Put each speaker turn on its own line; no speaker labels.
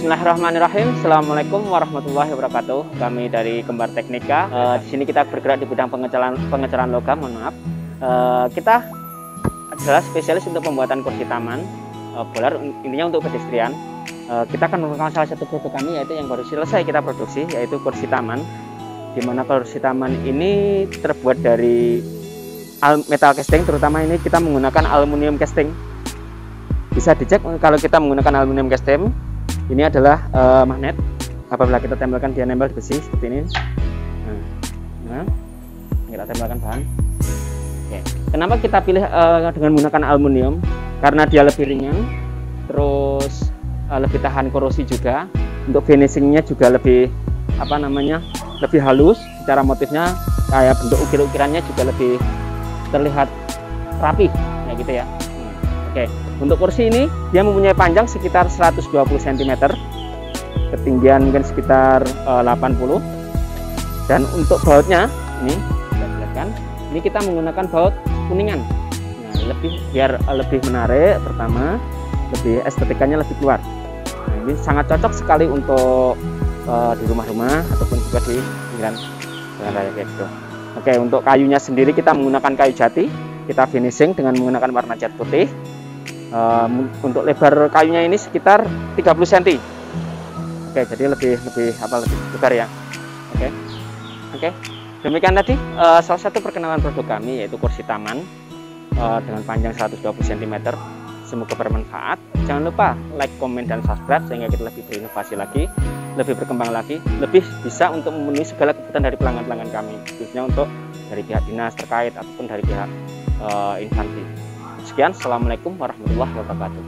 Bismillahirrahmanirrahim. Assalamualaikum warahmatullahi wabarakatuh. Kami dari Kembar Teknika. Uh, di sini kita bergerak di bidang pengecaran pengecaran logam. Mohon maaf. Uh, kita adalah spesialis untuk pembuatan kursi taman uh, bolar intinya untuk pedestrian. Uh, kita akan menggunakan salah satu produk kami yaitu yang baru selesai kita produksi yaitu kursi taman. Di mana kursi taman ini terbuat dari metal casting, terutama ini kita menggunakan aluminium casting. Bisa dicek kalau kita menggunakan aluminium casting ini adalah uh, magnet. Apabila kita tempelkan dia nempel di besi seperti ini. Nah, nah. Kita tempelkan bahan. Oke. kenapa kita pilih uh, dengan menggunakan aluminium? Karena dia lebih ringan terus uh, lebih tahan korosi juga. Untuk finishingnya juga lebih apa namanya lebih halus. Secara motifnya kayak bentuk ukir-ukirannya juga lebih terlihat rapi ya gitu ya. Oke, untuk kursi ini dia mempunyai panjang sekitar 120 cm, ketinggian mungkin sekitar eh, uh, 80. Dan untuk bautnya ini kita lihatkan, ini kita menggunakan baut kuningan. Nah, lebih biar uh, lebih menarik pertama, lebih estetikanya lebih keluar. Nah, ini sangat cocok sekali untuk uh, di rumah-rumah ataupun juga di pinggiran jalan raya gitu. Oke, untuk kayunya sendiri kita menggunakan kayu jati, kita finishing dengan menggunakan warna cat putih um, untuk lebar kayunya ini sekitar 30 cm oke jadi lebih lebih apa lebih lebar ya. Oke. Oke. Demikian tadi uh, salah satu perkenalan produk kami yaitu kursi taman uh, dengan panjang 120 cm semoga bermanfaat. Jangan lupa like comment dan subscribe sehingga kita lebih berinovasi lagi lebih berkembang lagi lebih bisa untuk memenuhi segala kebutuhan dari pelanggan-pelanggan kami khususnya untuk dari pihak dinas terkait ataupun dari pihak uh, instansi Sekian, Assalamualaikum warahmatullahi wabarakatuh.